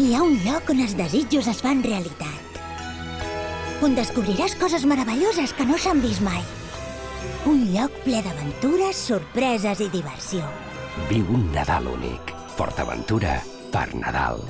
Hi ha un lloc on els desitjos es fan realitat. On descobriràs coses meravelloses que no s'han vist mai. Un lloc ple d'aventures, sorpreses i diversió. Viu un Nadal únic. PortAventura per Nadal.